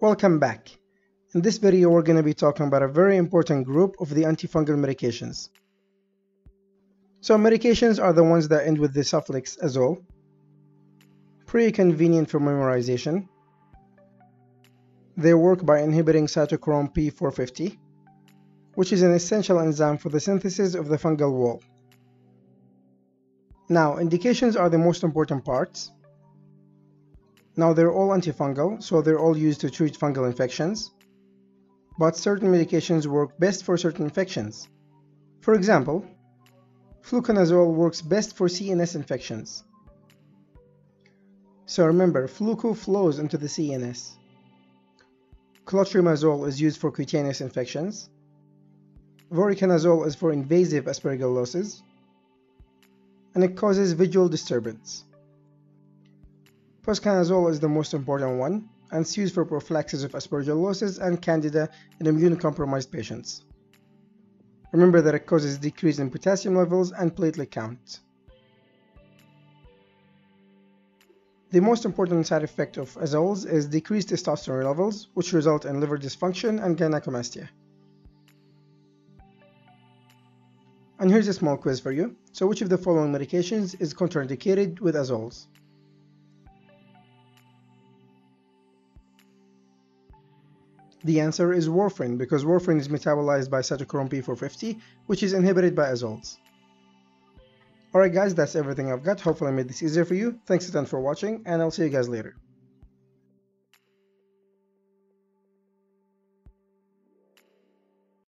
Welcome back. In this video we're going to be talking about a very important group of the antifungal medications. So medications are the ones that end with the suffix azole. Pretty convenient for memorization. They work by inhibiting cytochrome P450, which is an essential enzyme for the synthesis of the fungal wall. Now, indications are the most important parts. Now they're all antifungal, so they're all used to treat fungal infections. But certain medications work best for certain infections. For example, fluconazole works best for CNS infections. So remember, fluco flows into the CNS. Clotrimazole is used for cutaneous infections. Voriconazole is for invasive aspergillosis. And it causes visual disturbance. Posaconazole is the most important one, and it's used for prophylaxis of aspergillosis and candida in immunocompromised patients. Remember that it causes decrease in potassium levels and platelet count. The most important side effect of azoles is decreased testosterone levels, which result in liver dysfunction and gynecomastia. And here's a small quiz for you. So which of the following medications is contraindicated with azoles? The answer is warfarin because warfarin is metabolized by cytochrome P450 which is inhibited by azoles. Alright guys, that's everything I've got. Hopefully I made this easier for you. Thanks a ton for watching and I'll see you guys later.